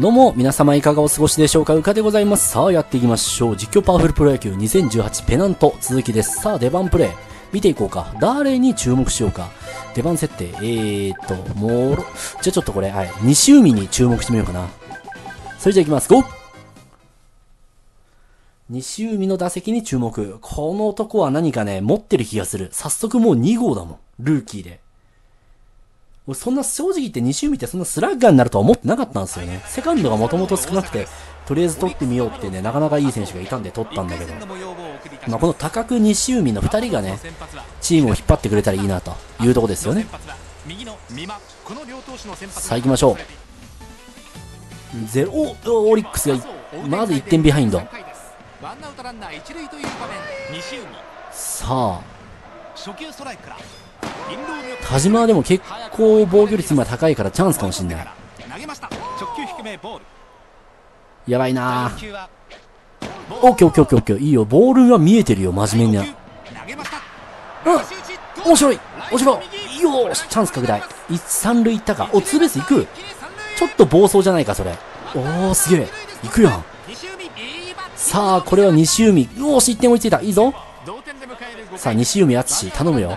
どうも、皆様いかがお過ごしでしょうか？うかでございます。さあ、やっていきましょう。実況パワフルプロ野球2018ペナント続きです。さあ、出番プレイ。見ていこうか。誰に注目しようか。出番設定。えーっと、もろ、じゃあちょっとこれ、はい。西海に注目してみようかな。それじゃあいきます。ゴー西海の打席に注目。この男は何かね、持ってる気がする。早速もう2号だもん。ルーキーで。俺そんな正直言って西海ってそんなスラッガーになるとは思ってなかったんですよね。セカンドがもともと少なくて、とりあえず取ってみようってね、なかなかいい選手がいたんで取ったんだけど、まあ、この高久西海の2人がね、チームを引っ張ってくれたらいいなというとこですよね。さあ行きましょう。ゼロ、おオリックスがまず1点ビハインド。さあ、田島はでも結構防御率今高いからチャンスかもしんない。やばいなオッケーオッケーオッケーオッケー。いいよ。ボールが見えてるよ、真面目に。うん面白い面白いよしチャンス拡大。一三塁行ったか。お、ツーベース行くちょっと暴走じゃないか、それ。おー、すげえ。行くやん。さあ、これは西海。よし、1点追いついた。いいぞ。さあ、西海敦頼むよ。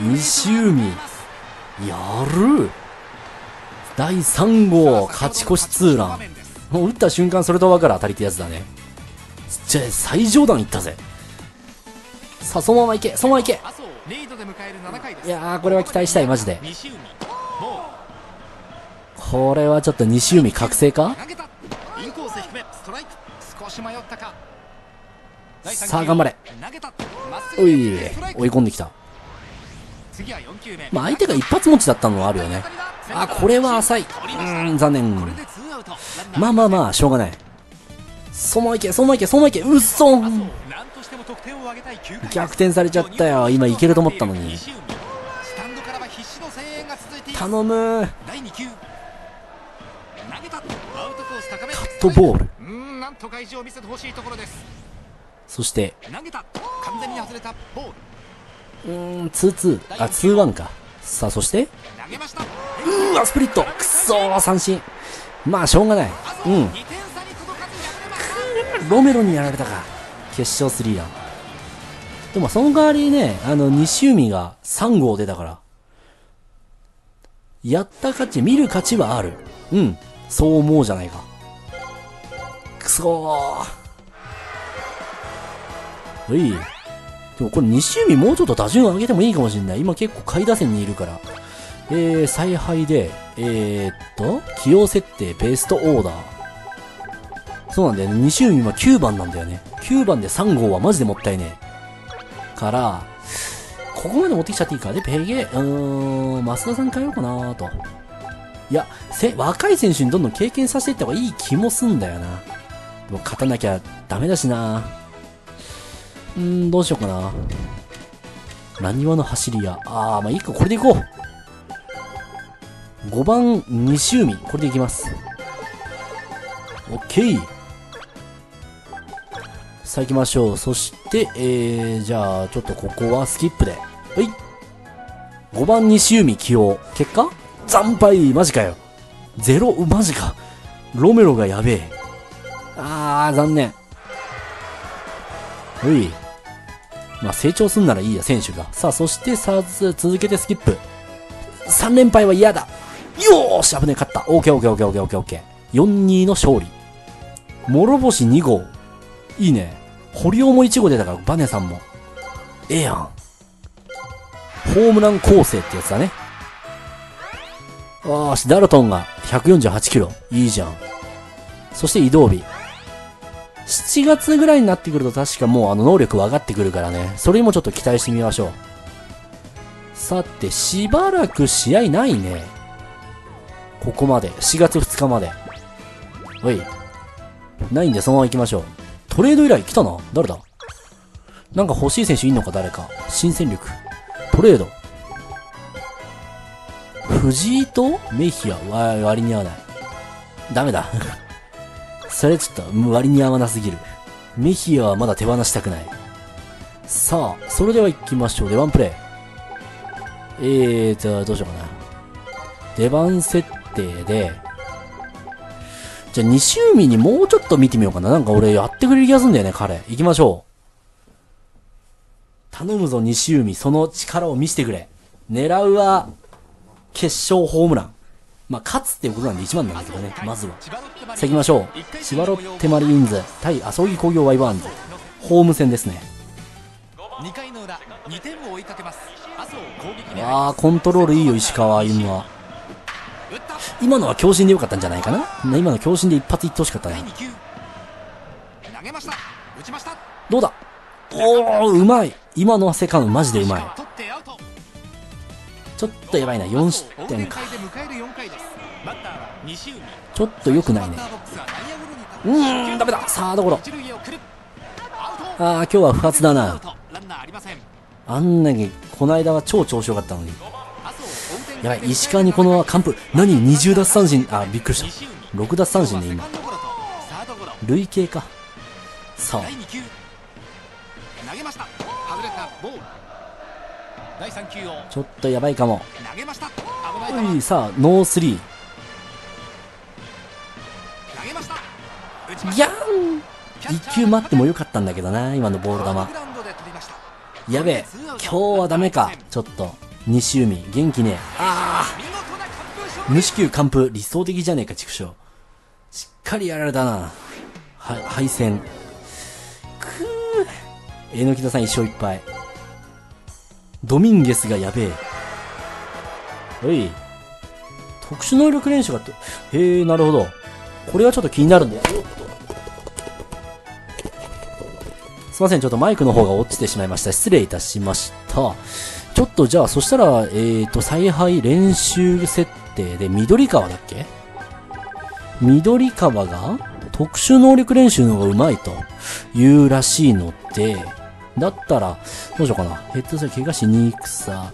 西海。やる第3号勝ち越しツーラン。もう打った瞬間それと分かる当たりってやつだね。じゃあ最上段いったぜ。さあ、そのままいけ、そのままいけ。いやー、これは期待したい、マジで。これはちょっと西海覚醒か？さあ、頑張れ。おい、追い込んできた。まあ、相手が一発持ちだったのはあるよね。あ、これは浅い。うーん、残念。まあまあまあ、しょうがない。そのままいけ、そのままいけ、そのままいけ、うっそん逆転されちゃったよ。今いけると思ったのに。頼む。カットボール。そして、うーん、ツーツー、あ、ツーワンか。さあ、そして、うーわ、スプリットくっそー、三振。まあ、しょうがない。うん。ロメロにやられたか。決勝スリーラン。でも、その代わりね、あの、西海が3号出たから。やった価値、見る価値はある。うん。そう思うじゃないか。くそー。うい。でもこれ西海もうちょっと打順上げてもいいかもしれない。今結構下位打線にいるから。えー、采配で、えー、っと、起用設定、ベストオーダー。そうなんだよね。西海今9番なんだよね。9番で3号はマジでもったいねえ。から、ここまで持ってきちゃっていいか。で、ペゲ、うーん、増田さん変えようかなと。いや、せ、若い選手にどんどん経験させていった方がいい気もすんだよな。でも勝たなきゃダメだしな。うーん、どうしようかな。何話の走り屋。あー、まあいいか、これでいこう。5番、西海。これでいきます。オッケー。さあ行きましょう。そして、えー、じゃあ、ちょっとここはスキップで。はい。5番西海起用。結果惨敗マジかよ。ゼロ、マジか。ロメロがやべえ。あー、残念。うい。まあ、成長すんならいいや、選手が。さあ、そして、さあ、続けてスキップ。3連敗は嫌だ。よーし危ねえ、勝った。オーケーオーケーオーケーオーケーオーケーオーケー。4-2の勝利。諸星2号。いいね。堀尾も1号出たから、バネさんも。ええやん。ホームラン構成ってやつだね。ああ、ダルトンが148キロ。いいじゃん。そして移動日。7月ぐらいになってくると確かもうあの能力上がってくるからね。それにもちょっと期待してみましょう。さて、しばらく試合ないね。ここまで。4月2日まで。おい。ないんでそのまま行きましょう。トレード以来来たな。誰だ？なんか欲しい選手いんのか？誰か。新戦力。トレード。藤井とメヒア？わ割に合わない。ダメだ。それちょっと割に合わなすぎる。メヒアはまだ手放したくない。さあ、それでは行きましょう。出番プレイ。えーと、どうしようかな。出番設定で、じゃあ西海にもうちょっと見てみようかな。なんか俺やってくれる気がするんだよね、彼。行きましょう。頼むぞ、西海。その力を見せてくれ。狙うは、決勝ホームラン。まあ、勝つっていうことなんで一番なんだけどね、まずは。さあ行きましょう。千葉ロッテマリーンズ対麻生木工業ワイバーンズ。ホーム戦ですね。2回の裏2点を追いかけます麻生攻撃に入わあ、コントロールいいよ、石川歩夢は。今のは強振でよかったんじゃないかな？ね今の強振で一発いってほしかった第ね。2球投げました打ちましたどうだ？おー、うまい。今のはセカンドマジでうまい。ちょっとやばいな、4失点か。ちょっと良くないね。うーん、ダメだ。サードゴロ。一塁へ送るアウトあ、今日は不発だな。あんなに、この間は超調子良かったのに。やばい、石川にこの完封。何 ?20 奪三振。あ、びっくりした。6奪三振ね、今。累計か。さ第2球投げました外れたボール、ちょっとやばいかも。投げました危ないさあ、ノースリー。ギャン一球待ってもよかったんだけどな、今のボール球。やべえ、今日はダメか。ちょっと、西海、元気ねえ。ああ無四球完封、理想的じゃねえか、畜生。しっかりやられたな。は、敗戦。くー。えのきださん一勝一敗。ドミンゲスがやべえ。おい。特殊能力練習がと、へえ、なるほど。これはちょっと気になるんだよ。すいません、ちょっとマイクの方が落ちてしまいました。失礼いたしました。ちょっとじゃあ、そしたら、えーと、采配練習設定で緑川だっけ？緑川が特殊能力練習の方が上手いというらしいので、だったら、どうしようかな。ヘッドスライ怪我しにくさ、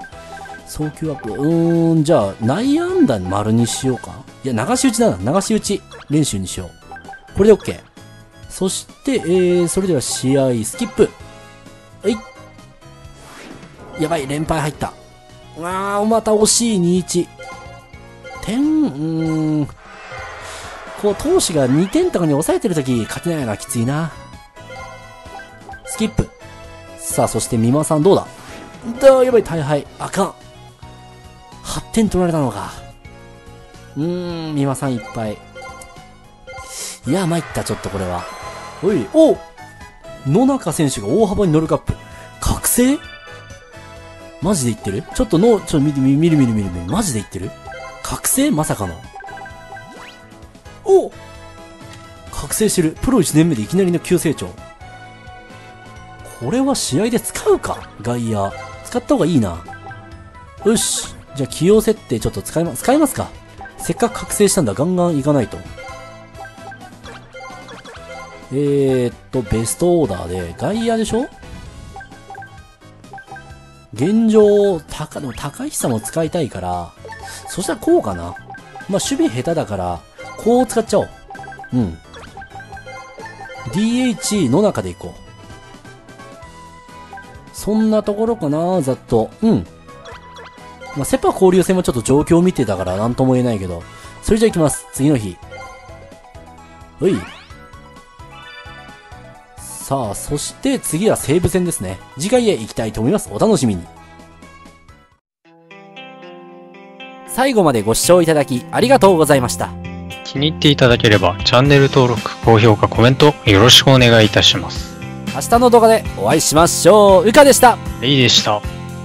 送球アップ、うーん、じゃあ、内野安打丸にしようか。いや、流し打ちだな。流し打ち練習にしよう。これで OK。そして、えー、それでは試合、スキップ。はい。やばい、連敗入った。うわー、また惜しい2-1。点、うーん。こう、投手が2点とかに抑えてるとき、勝てないのはきついな。スキップ。さあ、そして、美馬さんどうだ？だやばい、大敗。あかん。8点取られたのか。うーん、美馬さんいっぱい。いや、参った、ちょっとこれは。おい、お野中選手が大幅に乗るカップ。覚醒？マジで言ってる？ちょっとの、ちょっと見て、見見る見る見る見る。マジで言ってる？覚醒？まさかの。お覚醒してる。プロ1年目でいきなりの急成長。これは試合で使うか？外野。使った方がいいな。よし。じゃあ起用設定ちょっと使いま、使いますか。せっかく覚醒したんだ。ガンガン行かないと。えーっと、ベストオーダーで、外野でしょ？現状、高、でも高久も使いたいから、そしたらこうかな。まあ、守備下手だから、こう使っちゃおう。うん。DH の中でいこう。そんなところかな、ざっと。うん。まあ、セパ交流戦もちょっと状況を見てたからなんとも言えないけど。それじゃ行きます。次の日。ほい。さあ、そして次は西武戦ですね。次回へ行きたいと思います。お楽しみに。最後までご視聴いただきありがとうございました。気に入っていただければチャンネル登録、高評価、コメントよろしくお願いいたします。明日の動画でお会いしましょう。うかでした。レイでした。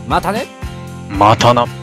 またね。またな。